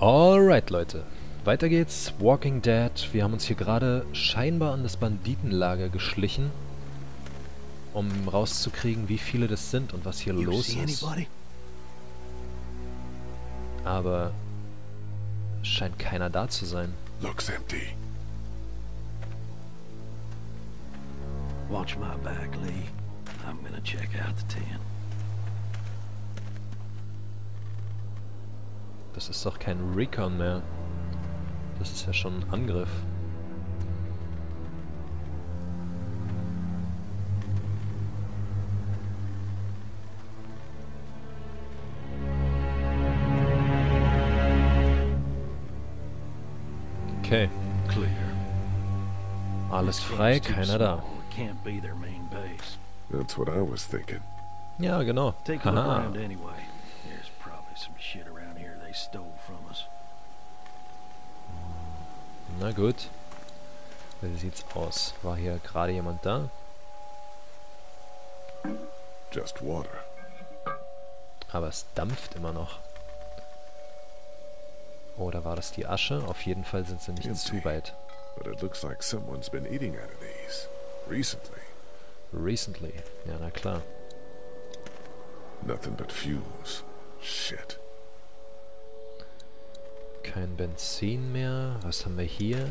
Alright, Leute. Weiter geht's. Walking Dead. Wir haben uns hier gerade scheinbar an das Banditenlager geschlichen, um rauszukriegen, wie viele das sind und was hier You los ist. Aber scheint keiner da zu sein. Looks empty. Watch my back, Lee. I'm gonna check out the tent. Das ist doch kein Recon mehr. Das ist ja schon ein Angriff. Okay, Clear. alles frei, keiner da. small. It can't be their main base. That's what I was thinking. Ja, genau. Take a look Haha. around anyway. There's probably some shit they stole from us. Na gut. Wie sieht's aus? War hier gerade jemand da? Just water. Aber es dampft immer noch. Oder war das die Asche? Auf jeden Fall sind sie nicht Empty. zu weit. But it looks like someone's been eating out of these. Recently. Recently. Ja, na klar. Nothing but fumes. Shit. Kein Benzin mehr. Was haben wir hier?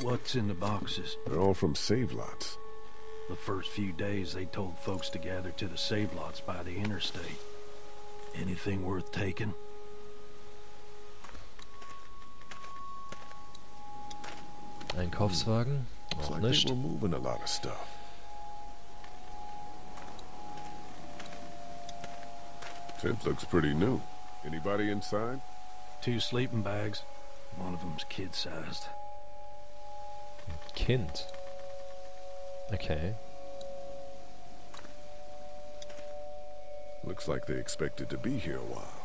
What's in the boxes? They're all from save lots. The first few days they told folks to gather to the save lots by the interstate. Anything worth taking? Einkaufswagen? Auch nicht. Tent looks pretty new. Anybody inside? Two sleeping bags. One of them's kid-sized. Kind. Okay. Looks like they expected to be here a while.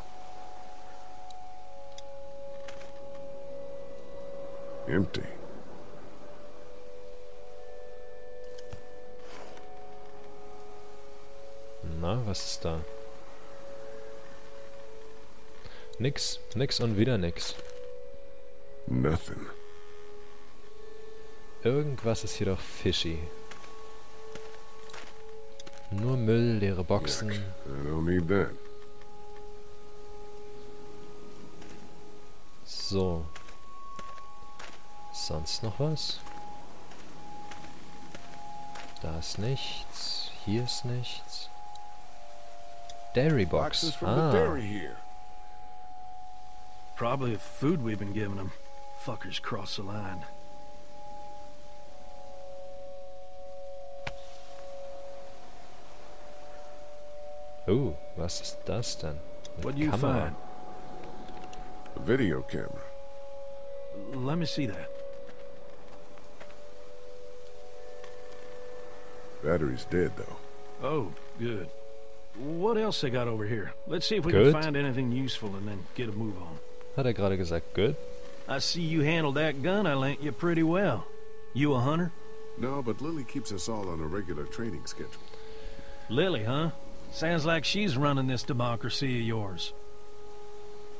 Empty. Na, was ist da? Nix. Nix und wieder nix. Nothing. Irgendwas ist hier doch fishy. Nur Müll, leere Boxen. I don't need that. So. Sonst noch was? Da ist nichts. Hier ist nichts. Dairy Box. Ah. The dairy here. Probably the food we've been giving them. Fuckers cross the line. Ooh, was ist das denn? What'd you find? A video camera. Let me see that. Battery's dead though. Oh, good. What else they got over here? Let's see if we Good. can find anything useful and then get a move on. Hat er gerade gesagt, good? I see you handled that gun I lent you pretty well. You a hunter? No, but Lily keeps us all on a regular training schedule. Lily, huh? Sounds like she's running this democracy of yours.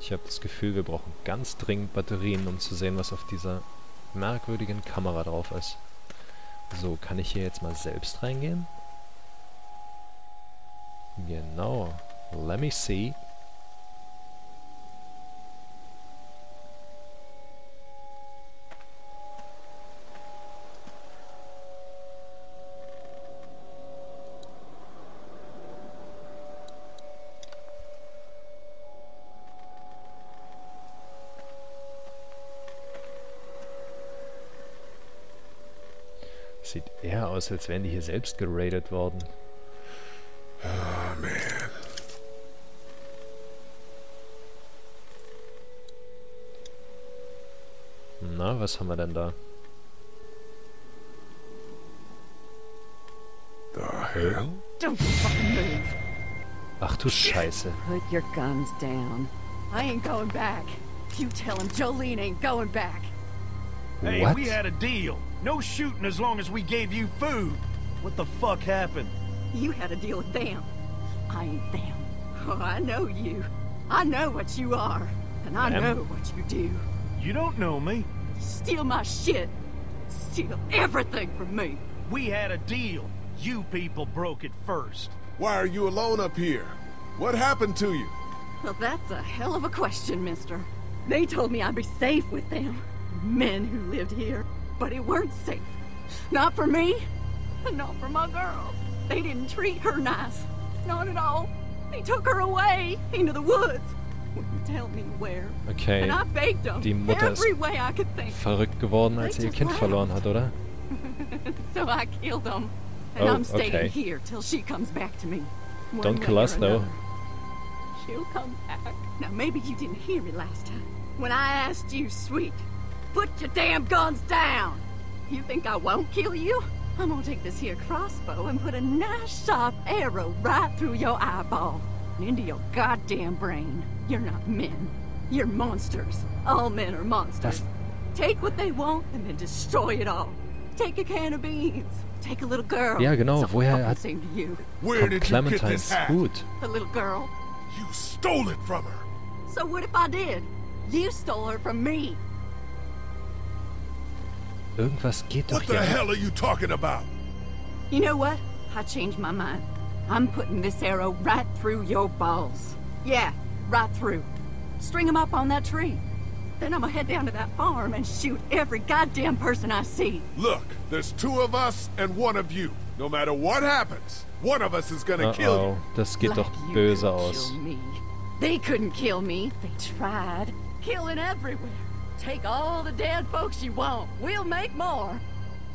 Ich habe das Gefühl, wir brauchen ganz dringend Batterien, um zu sehen, was auf dieser merkwürdigen Kamera drauf ist. So, kann ich hier jetzt mal selbst reingehen? Genau. Let me see. Eher aus, als wären die hier selbst geradet worden. Oh man. Na, was haben wir denn da? The hell? Don't fucking move. Ach du Scheiße. Put your guns down. I ain't going back. You tell him Jolene ain't going back. Hey, What? we had a deal. No shooting as long as we gave you food. What the fuck happened? You had a deal with them. I ain't them. Oh, I know you. I know what you are. And I Ma'am? know what you do. You don't know me. Steal my shit. Steal everything from me. We had a deal. You people broke it first. Why are you alone up here? What happened to you? Well, that's a hell of a question, mister. They told me I'd be safe with them. Men who lived here. But it weren't safe. Not for me. and Not for my girl. They didn't treat her nice. Not at all. They took her away into the woods. Wouldn't tell me where. Okay, And I begged them die Mutter every way I could think. verrückt geworden, als sie ihr Kind verloren hat, oder? So I killed them. And Oh, I'm staying okay. here till she comes back to me. One Don't kill us, though. She'll come back. Now, maybe you didn't hear me last time. When I asked you, sweet, put your damn guns down. You think I won't kill you? I'm gonna take this here crossbow and put a nice sharp arrow right through your eyeball and into your goddamn brain. You're not men. You're monsters. All men are monsters. Das- Take what they want and then destroy it all. Take a can of beans. Take a little girl. Ja, genau. Something Woher fucking hat- same to you. Where Von did you get this Clementines hat? Hut. The little girl. You stole it from her. So what if I did? You stole her from me. Irgendwas geht doch What the hier. hell are you talking about? You know what? I changed my mind. I'm putting this arrow right through your balls. Yeah, right through. String 'em up on that tree. Then I'm gonna head down to that farm and shoot every goddamn person I see. Look, there's two of us and one of you. No matter what happens, one of us is gonna Oh kill you. das geht Like doch you böse could aus. Kill me. They couldn't kill me. They tried. Killing everywhere. Take all the dead folks you want. We'll make more.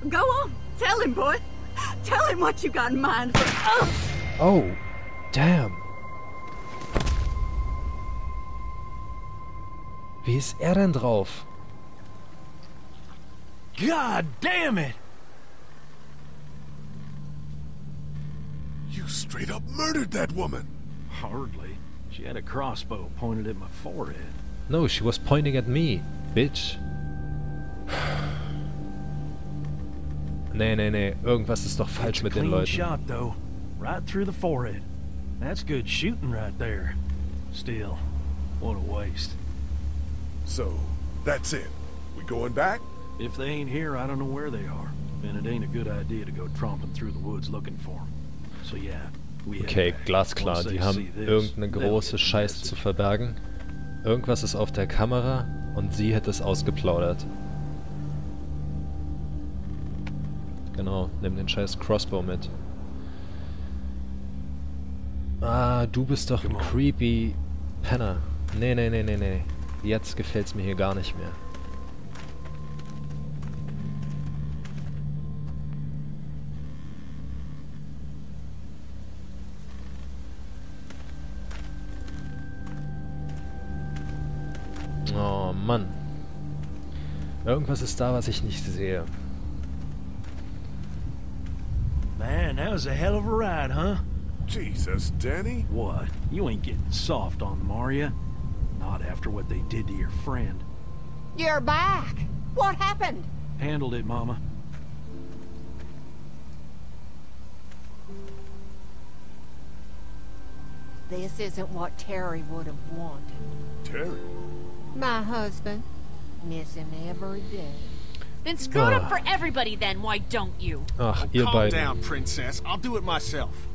Go on. Tell him, boy. Tell him what you got in mind for us. Oh, damn. Wie ist er denn drauf? God damn it! You straight up murdered that woman. Hardly. She had a crossbow pointed at my forehead. No, she was pointing at me, bitch. Nee, nee, nee. Irgendwas ist doch falsch mit den Leuten. shot, though. Right through the forehead. That's good shooting right there. Still, what a waste. So, that's it. We going back? If they ain't here, I don't know where they are. And it ain't a good idea to go tromping through the woods looking for them. So yeah, we Okay, glasklar. Die haben irgendeine große Scheiße zu verbergen. Irgendwas ist auf der Kamera und sie hat es ausgeplaudert. Genau, nimm den scheiß Crossbow mit. Ah, du bist doch ein on. creepy Penner. Nee, nee, nee, nee, nee. Jetzt gefällt's mir hier gar nicht mehr. Hm. Oh Mann. Irgendwas ist da, was ich nicht sehe. Man, that was a hell of a ride, huh? Jesus, Danny. What? You ain't getting soft on them, are ya? Not after what they did to your friend. You're back. What happened? Handled it, Mama. This isn't what Terry would have wanted. Terry. My husband. Miss him every day. Then screw it up for everybody then, why don't you? Ach, ihr Calm beiden. down, princess. I'll do it myself.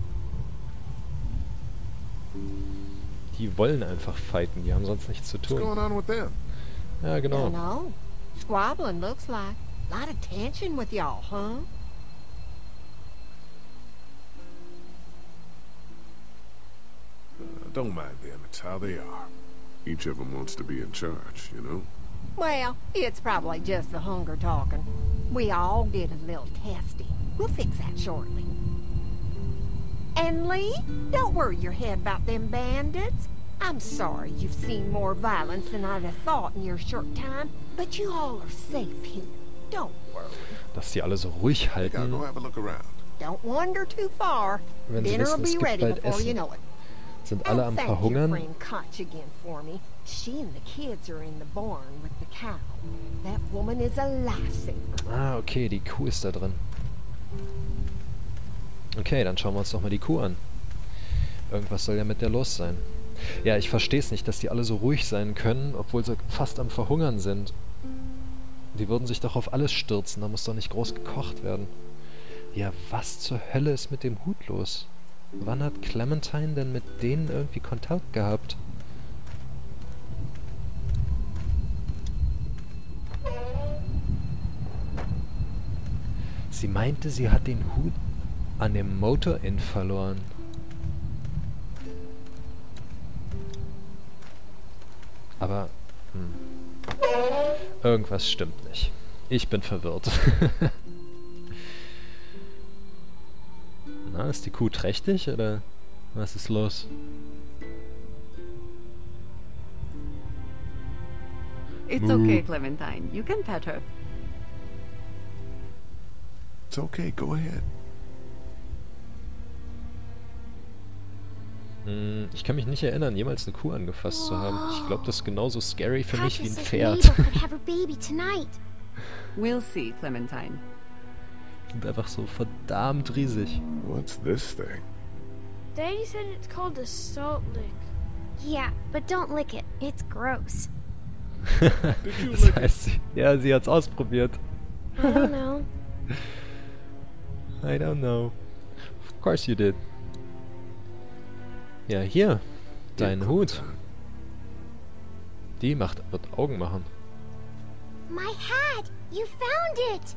Die wollen einfach fighten, die haben sonst nichts zu tun. What's going on with them? Ja, You genau. know, squabbling looks like. A lot of tension with y'all, huh? Uh, don't mind them. It's how they are. Each of them wants to be in charge, you know? Well, it's probably just the hunger talking. We all get a little testy. We'll fix that shortly. And Lee, don't worry your head about them bandits. I'm sorry you've seen more violence than I'd have thought in your short time, but you all are safe here. Don't worry. Dass die alle so ruhig halten, go have a look around. Don't wander too far. Dinner'll be ready bald before you know it. Sind alle am Verhungern. Ah, okay, die Kuh ist da drin. Okay, dann schauen wir uns doch mal die Kuh an. Irgendwas soll ja mit der los sein. Ja, ich verstehe es nicht, dass die alle so ruhig sein können, obwohl sie fast am Verhungern sind. Die würden sich doch auf alles stürzen, da muss doch nicht groß gekocht werden. Ja, was zur Hölle ist mit dem Hut los? Wann hat Clementine denn mit denen irgendwie Kontakt gehabt? Sie meinte, sie hat den Hut an dem Motor-Inn verloren. Aber, hm. Irgendwas stimmt nicht. Ich bin verwirrt. ist die Kuh trächtig oder was ist los? It's okay, Clementine. You can pet her. It's okay, go ahead. Hm, ich kann mich nicht erinnern, jemals eine Kuh angefasst zu haben. Ich glaube, das ist genauso scary für mich wie ein Pferd. We'll see, Clementine. Und einfach so verdammt riesig. What's this thing? Daddy said it's called a salt lick. Yeah, but don't lick it. It's gross. das heißt, sie, ja, sie hat's ausprobiert. I don't know. I don't know. Of course you did. Ja, hier. Dein Hut. Die macht, wird Augen machen. My hat! You found it!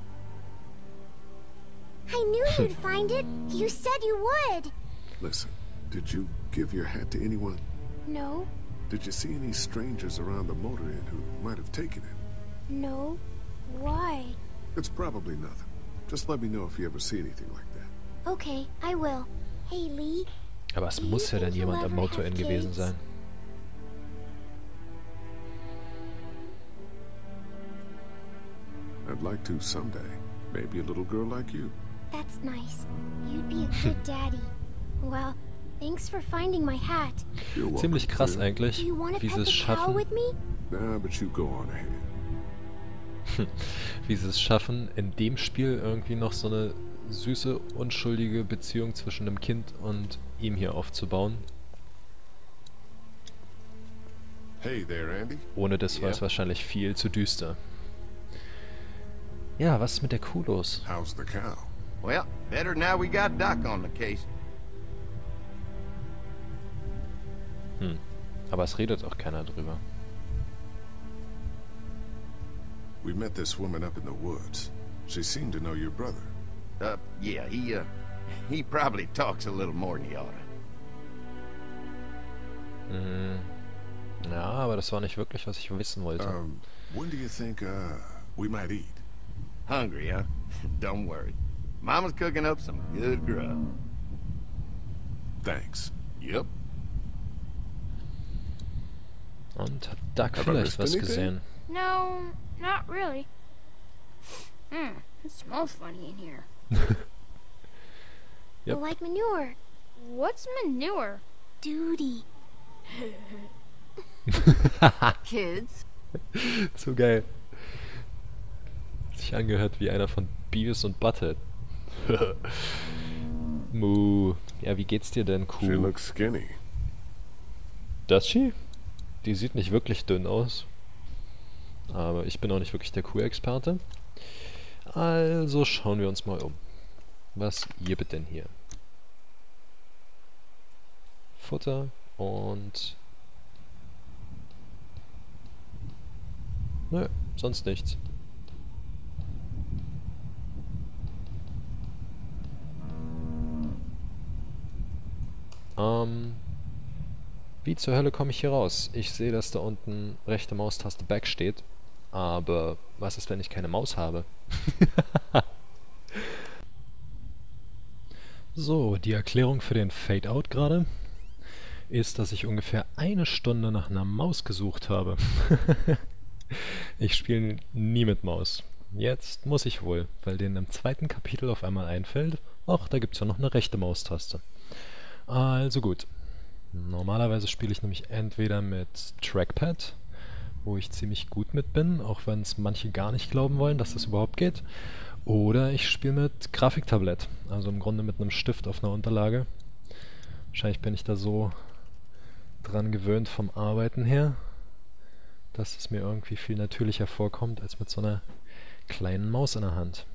I knew you'd find it. You said you would. Listen, did you give your hat to anyone? No, Did you see any strangers around the motor inn who might have taken it? no. Why? It's probably nothing. Just let me know if you ever see anything like that. Okay, I will. Hey, Lee. Aber es muss ja dann jemand am Motor-Inn gewesen sein. I'd like to someday. Maybe a little girl like you. That's nice. You'd be a good daddy. Well, thanks for finding my hat. Ziemlich krass eigentlich, Do you want to wie sie es the cow schaffen, with me? Nah, but you go on ahead. wie sie es schaffen, in dem Spiel irgendwie noch so eine süße, unschuldige Beziehung zwischen dem Kind und ihm hier aufzubauen. Hey there, Andy. Ohne das war es wahrscheinlich viel zu düster. Ja, was ist mit der Kuh los? How's the cow? Well, better now we got Doc on the case. Hm. Aber es redet auch keiner drüber. We met this woman up in the woods. She seemed to know your brother. Uh, yeah, he, uh, he probably talks a little more than he oughta. Hm. Ja, aber das war nicht wirklich, was ich wissen wollte. Um, when do you think, uh, we might eat? Hungry, huh? Don't worry. Mama's cooking up some good grub. Thanks. Yep. Und hat Duck Have I vielleicht missed was gesehen? No, not really. Hmm, it smells funny in here. Yep. Like manure. What's manure? Duty. Kids, so geil. Sich angehört wie einer von Beavis und Butthead. Mu. Ja, wie geht's dir denn, She Kuh? looks skinny. Das sie? Die sieht nicht wirklich dünn aus. Aber ich bin auch nicht wirklich der Kuh-Experte. Also schauen wir uns mal um. Was gibt denn hier? Futter und... Nö, sonst nichts. Ähm... Wie zur Hölle komme ich hier raus? Ich sehe, dass da unten rechte Maustaste Back steht. Aber was ist, wenn ich keine Maus habe? so, die Erklärung für den Fade-Out gerade ist, dass ich ungefähr eine Stunde nach einer Maus gesucht habe. ich spiele nie mit Maus. Jetzt muss ich wohl, weil denen im zweiten Kapitel auf einmal einfällt, ach, da gibt es ja noch eine rechte Maustaste. Also gut. Normalerweise spiele ich nämlich entweder mit Trackpad, wo ich ziemlich gut mit bin, auch wenn es manche gar nicht glauben wollen, dass das überhaupt geht. Oder ich spiele mit Grafiktablett, also im Grunde mit einem Stift auf einer Unterlage. Wahrscheinlich bin ich da so dran gewöhnt vom Arbeiten her, dass es mir irgendwie viel natürlicher vorkommt als mit so einer kleinen Maus in der Hand.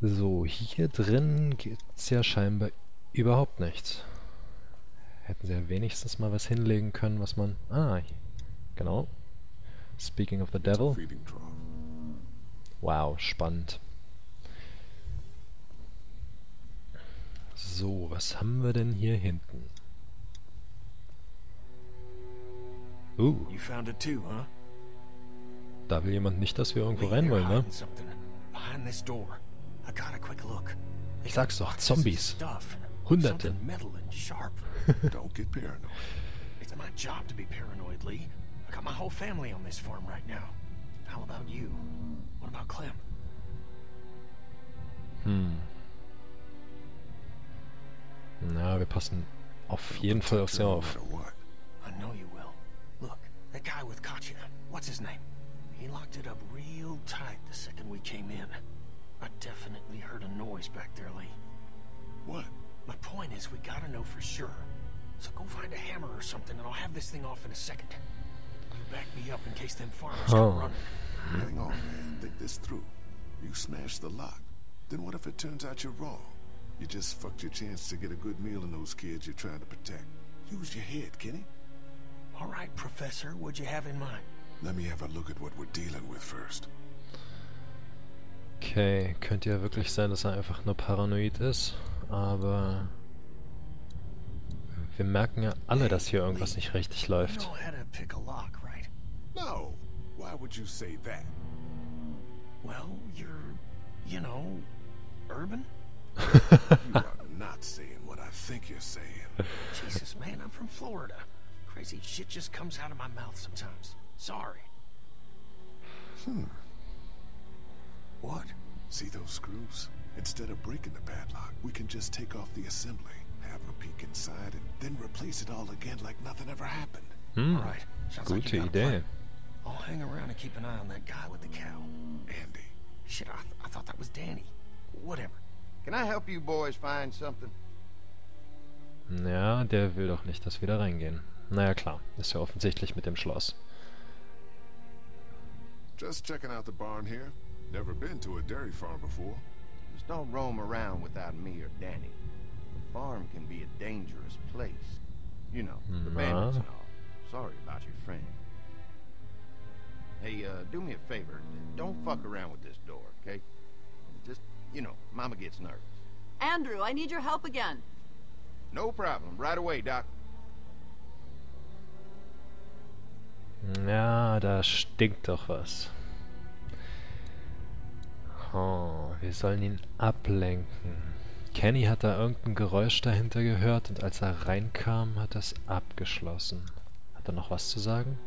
So, hier drin gibt's ja scheinbar überhaupt nichts. Hätten sie ja wenigstens mal was hinlegen können, was man... Ah, genau. Speaking of the devil. Wow, spannend. So, was haben wir denn hier hinten? Uh, da will jemand nicht, dass wir irgendwo rein wollen, ne? Ich sag's doch, Zombies. Stuff. Hunderte. Something metal and sharp. Don't get paranoid. It's my job to be paranoid, Lee. I got my whole family on this farm right now. How about you? What about Clem? Hm. Na, wir passen auf jeden Fall auf sie No auf. I know you will. Look, that guy with Katya. What's his name? He locked it up real tight the second we came in. I definitely heard a noise back there, Lee. What? My point is, we gotta know for sure. So go find a hammer or something, and I'll have this thing off in a second. You back me up in case them farmers Oh. come running. Hang on, man. Think this through. You smashed the lock. Then what if it turns out you're wrong? You just fucked your chance to get a good meal in those kids you're trying to protect. Use your head, Kenny. All right, Professor, what'd you have in mind? Let me have a look at what we're dealing with first. Okay, könnte ja wirklich sein, dass er einfach nur paranoid ist, aber wir merken ja alle, dass hier irgendwas nicht richtig läuft. No. Why would you say that? Well, you're, you know, urban? You are not saying what I think you're saying. Jesus, man, I'm from Florida. Crazy shit just comes out of my mouth sometimes. Sorry. Hmm. What? See those screws? Instead of breaking the padlock, we can just take off the assembly, have a peek inside, and then replace it all again like nothing ever happened. Hm, All right. Sounds like gute you got a Idee. plan. I'll hang around and keep an eye on that guy with the cow. Andy. Shit, I, th- I thought that was Danny. Whatever. Can I help you boys find something? Ja, der will doch nicht, dass wir da reingehen. Naja, klar, ist ja offensichtlich mit dem Schloss. Just checking out the barn here. Never been to a dairy farm before. Just don't roam around without me or Danny. The farm can be a dangerous place. You know, the bandits and all. Sorry about your friend. Hey, uh, do me a favor. Don't fuck around with this door, okay? Just, you know, Mama gets nervous. Andrew, I need your help again. No problem. Right away, Doc. Ja, da stinkt doch was. Oh, wir sollen ihn ablenken. Kenny hat da irgendein Geräusch dahinter gehört und als er reinkam, hat er es abgeschlossen. Hat er noch was zu sagen?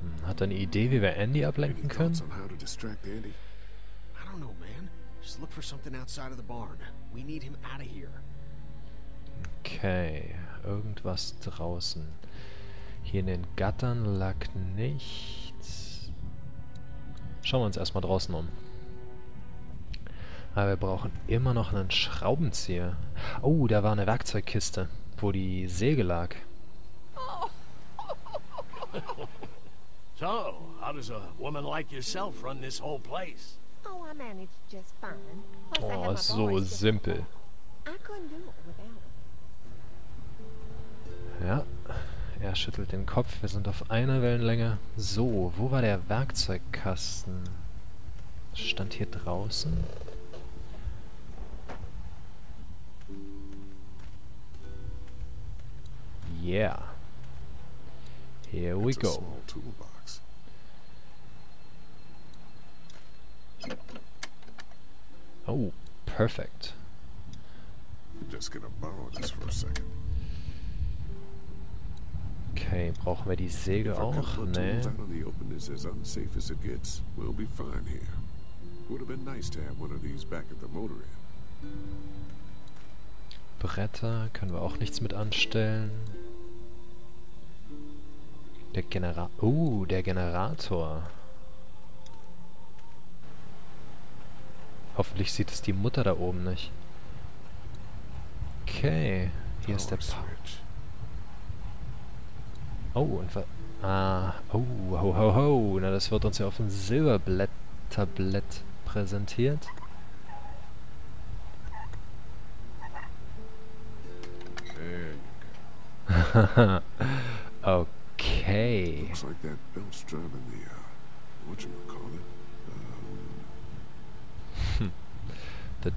Hm, hat er eine Idee, wie wir Andy ablenken können? Okay, irgendwas draußen. Hier in den Gattern lag nichts. Schauen wir uns erstmal draußen um. Aber wir brauchen immer noch einen Schraubenzieher. Oh, da war eine Werkzeugkiste, wo die Säge lag. So, how does a woman like yourself run this whole place? Oh, I managed just fine. Oh, so simpel. support. I couldn't do it without them. Ja, er schüttelt den Kopf. Wir sind auf einer Wellenlänge. So, wo war der Werkzeugkasten? Stand hier draußen? Yeah. Here we go. Oh, perfect. Just gonna borrow this for a second. Okay, brauchen wir die Säge auch? Nee. Bretter können wir auch nichts mit anstellen. Der Genera... Oh, der Generator. Hoffentlich sieht es die Mutter da oben nicht. Okay. Hier ist der Power. Oh, und was... Ah, oh, ho, ho, ho. Na, das wird uns ja auf dem Silberblatt-Tablett präsentiert. Okay. Looks like that belt's driving the, uh, whatchamacallit? Um, The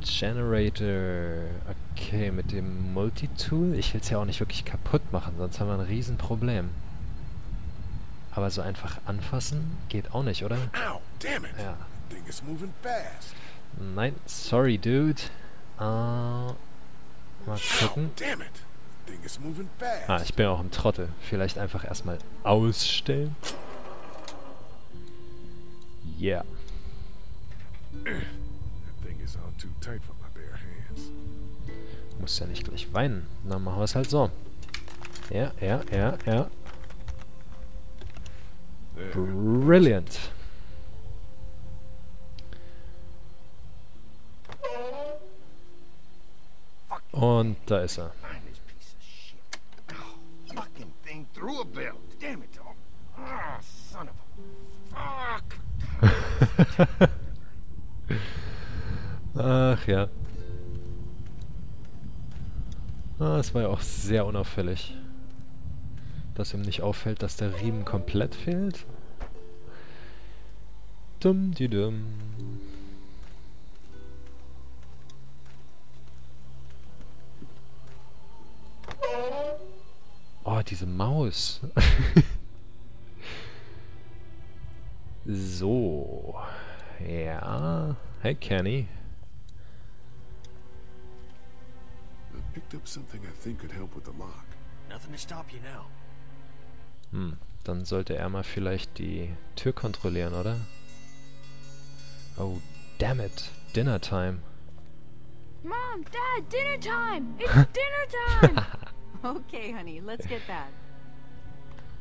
Generator. Okay, mit dem Multitool. Ich will es ja auch nicht wirklich kaputt machen, sonst haben wir ein Riesenproblem. Aber so einfach anfassen geht auch nicht, oder? ow, damn it! Ja. Thing is moving fast. Nein, sorry, dude. Äh, mal Ow, gucken. damn it! Thing is moving fast. Ah, ich bin auch im Trottel. Vielleicht einfach erstmal ausstellen. Yeah. That thing is all too tight for. Muss ja nicht gleich weinen. Dann machen wir es halt so. Ja, ja, ja, ja. Brilliant. Und da ist er. Find this Ah, es war ja auch sehr unauffällig. Dass ihm nicht auffällt, dass der Riemen komplett fehlt. Dumm, die dumm. Oh, diese Maus. so. Ja. Hey, Kenny. Picked up something I think could help with the lock. Nothing to stop you now. Hm, dann sollte er mal vielleicht die Tür kontrollieren, oder? Oh, damn it. Dinner time. Mom, Dad, dinner time! It's dinner time! Okay, honey, let's get that.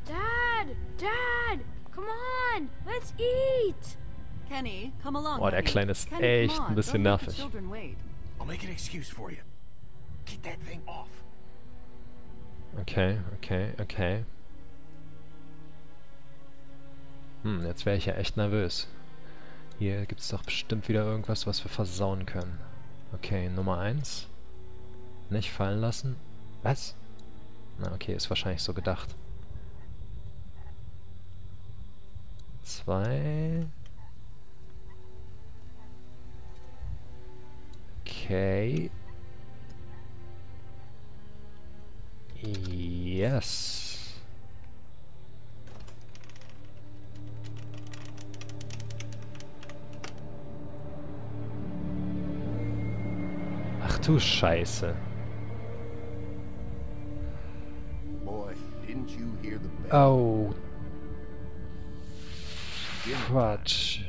Dad, Dad, come on, let's eat! Kenny, come along. Boah, der. Kleine ist Kenny, echt come ein on, bisschen nervig. I'll make an excuse for you. Get that thing off. Okay, okay, okay. Hm, jetzt wäre ich ja echt nervös. Hier gibt's doch bestimmt wieder irgendwas, was wir versauen können. Okay, Nummer eins. Nicht fallen lassen. Was? Na, okay, ist wahrscheinlich so gedacht. Zwei. Okay. Yes. Ach du Scheiße. Boy, didn't you hear the bell? Oh. Quatsch.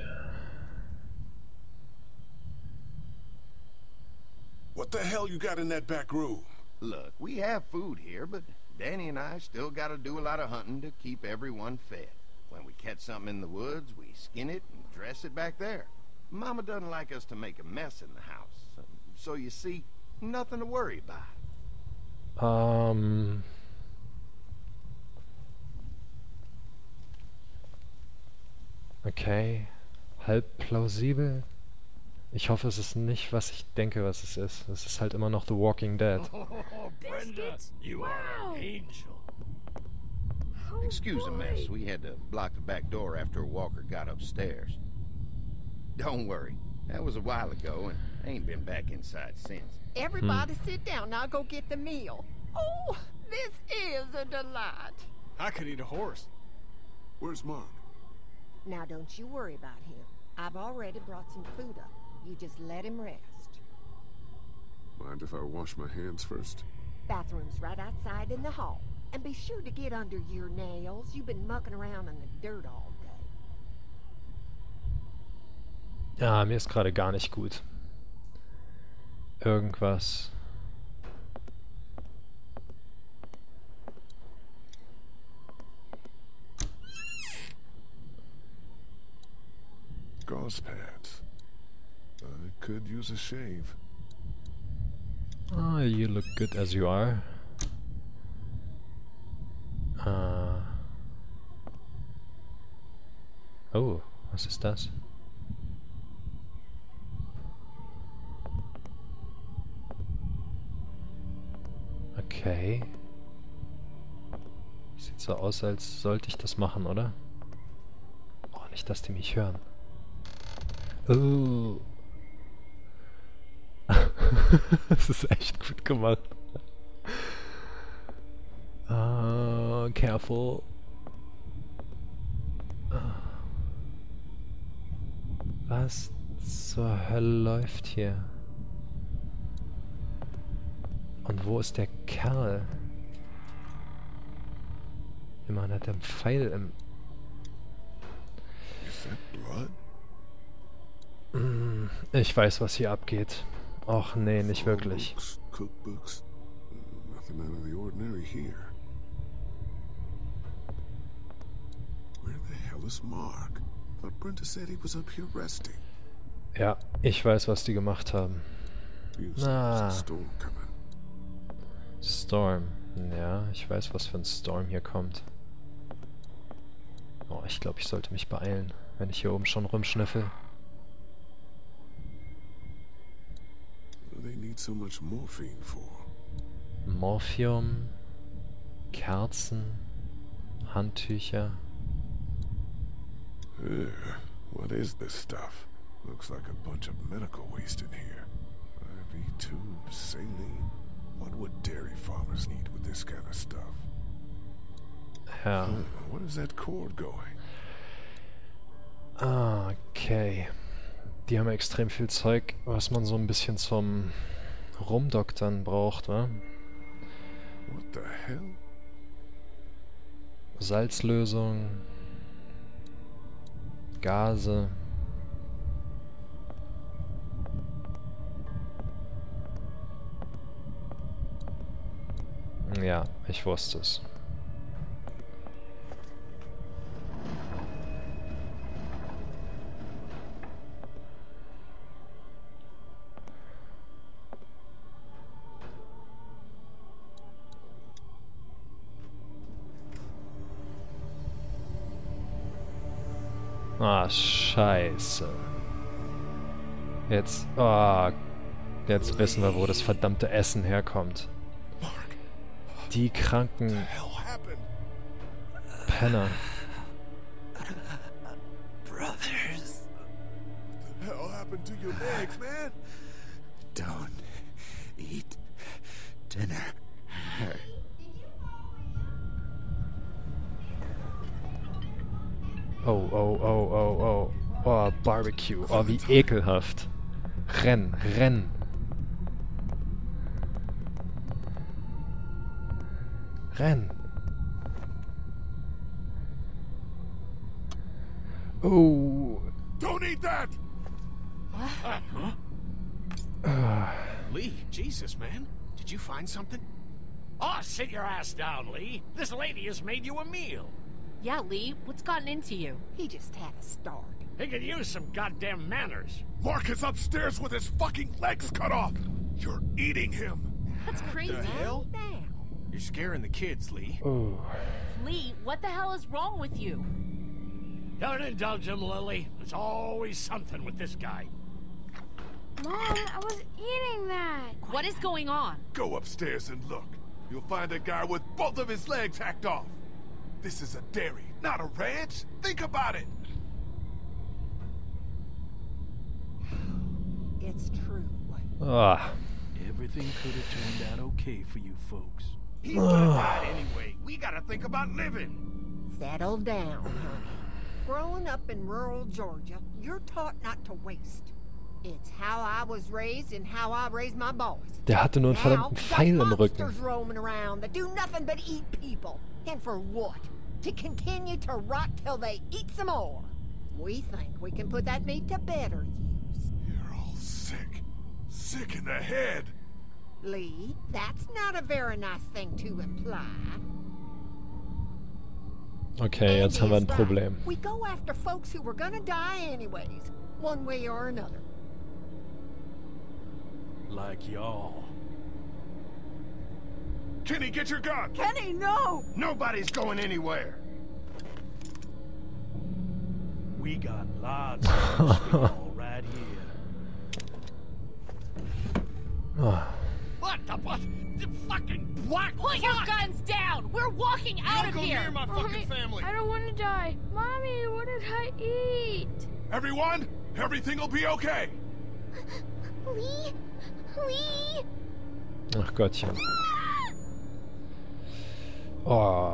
What the hell you got in that back room? Look, we have food here, but Danny and I still got to do a lot of hunting to keep everyone fed. When we catch something in the woods, we skin it and dress it back there. Mama doesn't like us to make a mess in the house, so, so you see, nothing to worry about. Um... Okay. Halb plausibel. Ich hoffe, es ist nicht, was ich denke, was es ist. Es ist halt immer noch The Walking Dead. Oh, Brenda, you are an angel. Oh, Excuse the mess. We had to block the back door after Walker got upstairs. Don't worry. That was a while ago, and I ain't been back inside since. Everybody sit down. I'll go get the meal. Oh, this is a delight. I could eat a horse. Where's Mark? Now, don't you worry about him. I've already brought some food up. You just let him rest. Mind if I wash my hands first? Bathroom's right outside in the hall. And be sure to get under your nails. You've been mucking around in the dirt all day. Ja, mir ist gerade gar nicht gut. Irgendwas. Gauze pads. Could use a shave. Ah, you look good as you are. Ah. Oh, was ist das? Okay. Sieht so aus, als sollte ich das machen, oder? Oh, nicht, dass die mich hören. Oh. das ist echt gut gemacht. Uh, careful. Was zur Hölle läuft hier? Und wo ist der Kerl? Immerhin hat er einen Pfeil im... Mm, Ich weiß, was hier abgeht. Och nee, nicht wirklich. Books, cookbooks. Nothing out of the ordinary here. Where the hell is Mark? Thought Brenda said he was up here resting. Ja, ich weiß, was die gemacht haben. Houston, Ah. Storm. Ja, ich weiß, was für ein Storm hier kommt. Oh, ich glaube, ich sollte mich beeilen, wenn ich hier oben schon rumschnüffel. They need so much morphine for? Morphium, Kerzen, Handtücher. Ugh, what is this stuff? Looks like a bunch of medical waste in here. IV tubes, saline. What would dairy farmers need with this kind of stuff? Ja. Uh, Where is that cord going? Ah, okay. Die haben extrem viel Zeug, was man so ein bisschen zum Rumdoktern braucht, wa? What the hell? Salzlösung, Gase. Ja, ich wusste es. Ah, scheiße. Jetzt, ah, jetzt wissen wir, wo das verdammte Essen herkommt. Die kranken? Penner. Brothers, The hell happened to your legs, man? don't eat dinner. Oh, oh, oh, oh, oh. Oh, Barbecue. Oh, wie ekelhaft. Renn, renn. Renn. Oh. Don't eat that! Uh, huh? Lee, Jesus, man. Did you find something? Oh, sit your ass down, Lee. This lady has made you a meal. Yeah, Lee, what's gotten into you? He just had a start. He could use some goddamn manners. Mark is upstairs with his fucking legs cut off! You're eating him! That's crazy. The hell? Now, You're scaring the kids, Lee. Oh. Lee, what the hell is wrong with you? Don't indulge him, Lily. There's always something with this guy. Mom, I was eating that. What is going on? Go upstairs and look. You'll find a guy with both of his legs hacked off. This is a dairy, not a ranch. Think about it. it's true. Ah. Everything could have turned out okay for you folks. He would have died anyway. We gotta think about living. Settle down, honey. Growing up in rural Georgia, you're taught not to waste. It's how I was raised and how I raised my boys. Der hatte nur einen Now, verdammten got Pfeil im Rücken. monsters roaming around that do nothing but eat people. And for what? To continue to rot till they eat some more. We think we can put that meat to better use. You're all sick. Sick in the head. Lee, that's not a very nice thing to imply. Okay, jetzt haben wir ein Andy is right. Problem. We go after folks who were gonna die anyways, one way or another. Like y'all. Kenny, get your gun! Kenny, no! Nobody's going anywhere. We got lots of work for y'all right here. Ah, What the what? The fucking what? Put your guns down! We're walking out of Don't go here! near my fucking family. I don't want to die. Mommy, what did I eat? Everyone, everything will be okay. Lee? Lee? ach Gottchen. Oh.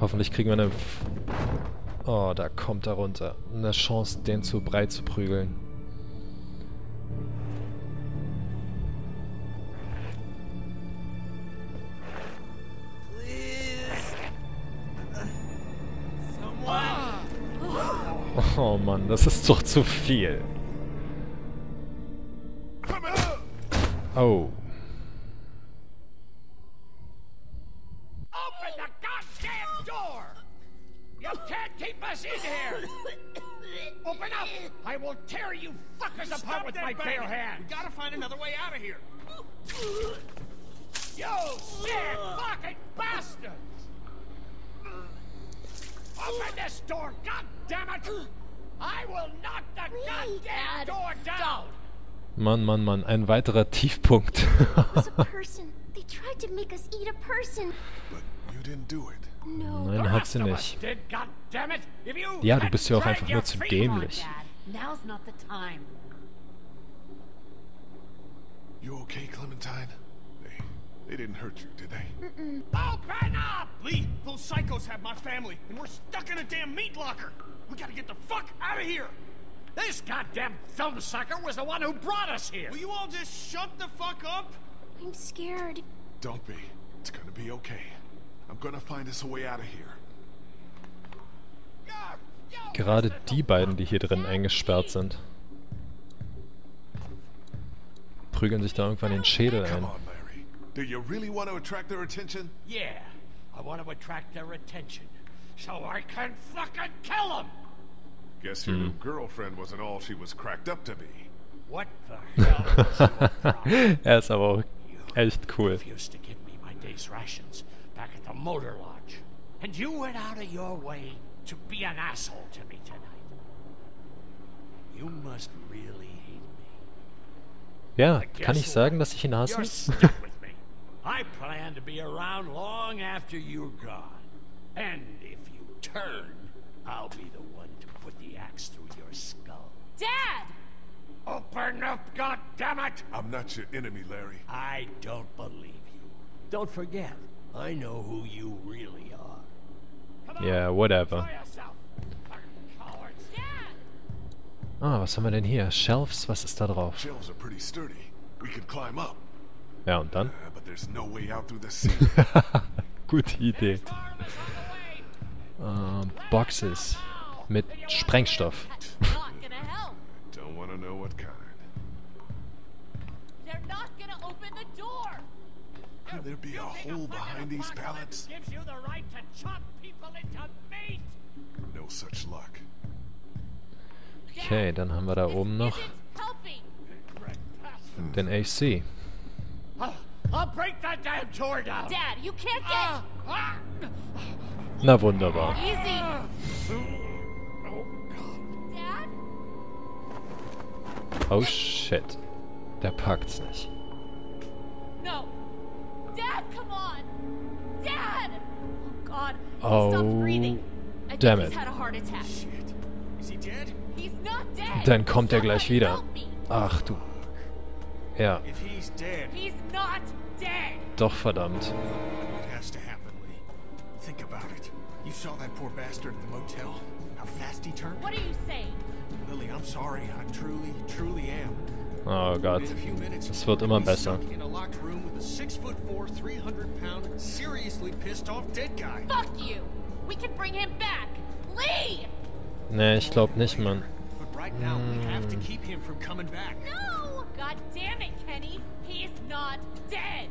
Hoffentlich kriegen wir eine... F oh, da kommt er runter. Eine Chance, den zu breit zu prügeln. Oh Mann, das ist doch zu viel. Oh. Open the goddamn door! You can't keep us in here! Open up! I will tear you fuckers apart with my bare hands! We gotta find another way out of here! You sick fucking bastards! Open this door, god damn it! I will knock the goddamn door down! Mann, Mann, Mann, ein weiterer Tiefpunkt. Nein, hat sie nicht. Ja, du bist ja auch einfach nur zu dämlich. Dad, now's not the time. You okay, Clementine? They, they didn't hurt you, did they? Open up! Lee, those psychos have my family, and we're stuck in a damn meat locker. We gotta get the fuck out of here. This goddamn film sucker was the one who brought us here. Will you all just shut the fuck up? I'm scared. Don't be. It's gonna be okay. I'm gonna find us a way out of here. Gerade die beiden, die hier drin eingesperrt sind, prügeln sich da irgendwann den Schädel Come ein. on, Larry. Do you really want to attract their attention? Yeah, I want to attract their attention, so I can fucking kill them. Guess your new girlfriend wasn't all she was cracked up to be. What the hell is your problem? er ist aber auch echt cool. refused to give me my day's rations back at the motor lodge. And you went out of your way to be an asshole to me tonight. You must really hate me. Ja, But kann guess ich sagen, what? dass ich ihn hasse? You're stuck with me. I plan to be around long after you're gone. And if you turn, I'll be the one to put the axe through your skull. Dad! Open up, goddammit! I'm not your enemy, Larry. I don't believe you. Don't forget, I know who you really are. Come on, Ja, whatever. show yourself, fucking cowards. Dad! Ah, was haben wir denn hier? Shelves, was ist da drauf? Shelves are pretty sturdy. We could climb up. Ja, und dann? Uh, but there's no way out through the sea. Gute Idee. Farm is on the way. Ähm, Boxes mit Sprengstoff. That's not gonna help. Don't want to know what kind. They're not gonna open the door. Could there be a hole behind these pallets? Gives you the right to chop people into meat. No such luck. Okay, dann haben wir da oben noch den AC. I'll, I'll break Oh shit. Der packt's nicht. No. Dad, come on. Dad! Oh God. He Oh, stopped breathing. I damn think it. he's had a heart attack. Shit. Is he dead? He's not dead. Dann kommt er gleich wieder. Ach du. Ja, If he's dead, He's not dead. doch verdammt. It has to happen, Lee. Think about it. You saw that poor bastard at the motel? How fast he turned? What are you saying? Lily, I'm sorry. I truly, truly am. Oh Gott. In a few Es wird immer besser. in a locked room with a six foot four, 300 pound, seriously pissed off dead guy. Fuck you. We can bring him back. Lee! Nee, ich glaube nicht, Mann. But right now, we have to keep him from coming back. No! God damn it, Kenny. He's not dead.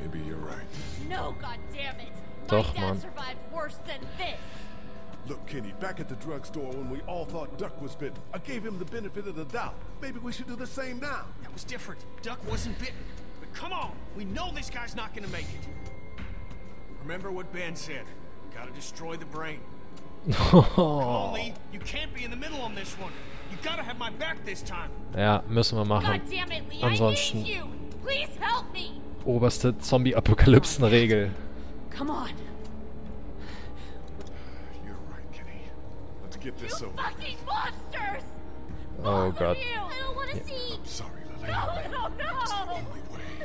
Maybe you're right. No, god damn it. Doch, Mann. survived worse than this. Look, Kenny, back at the drugstore when we all thought Duck was bitten, I gave him the benefit of the doubt. Maybe we should do the same now. That was different. Duck wasn't bitten. But come on, we know this guy's not gonna make it. Remember what Ben said. Gotta destroy the brain. Come on, Lee. You can't be in the middle on this one. You gotta have my back this time. Ja, müssen wir machen. God damn it, Lee, I Ansonsten need you. Please help me. oberste Zombie-Apokalypsen-Regel. Come on. You're right, Kenny. Let's get this over. Fucking monsters! Oh Gott. You. I don't want to see. I'm sorry, Lily. No, no, no!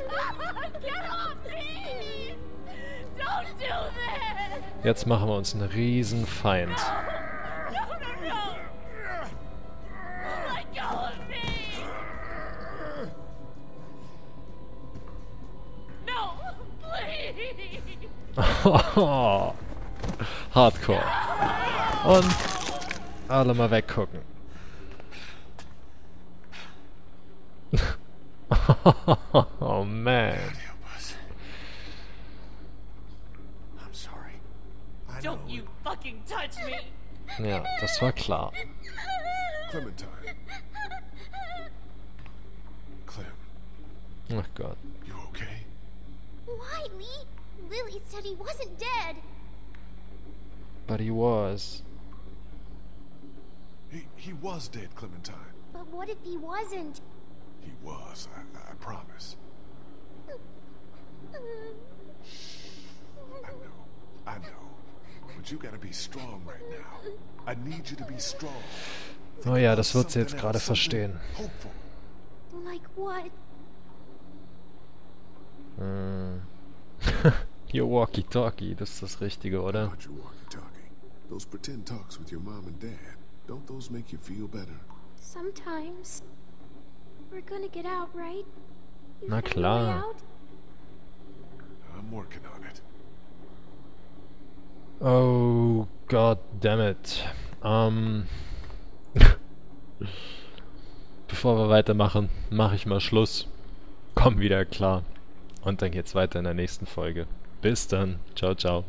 Get off me! Don't do this! Jetzt machen wir uns einen riesen Feind. No, Hardcore. Und alle mal weggucken. oh man. I'm sorry. I Don't you fucking touch me! Ja, das war klar. Clementine. Clem, Ach Gott. you okay? Why, Lee? Lily said he wasn't dead. But he was. He, he was dead, Clementine. But what if he wasn't? He was, I, I promise. I know, I know. But you gotta be strong right now. I need you to be strong. Oh ja, das wird sie jetzt gerade verstehen. Hopeful. Like what? Hm. Your walkie-talkie, das ist das Richtige, oder? About your walkie-talkie. Those pretend talks with your mom and dad. Don't those make you feel better? Sometimes. We're gonna get out, right? You Na klar. I'm working on it. Oh, god damn it. Ähm. Bevor wir weitermachen, mache ich mal Schluss. Komm wieder klar. Und dann geht's weiter in der nächsten Folge. Bis dann. Ciao, ciao.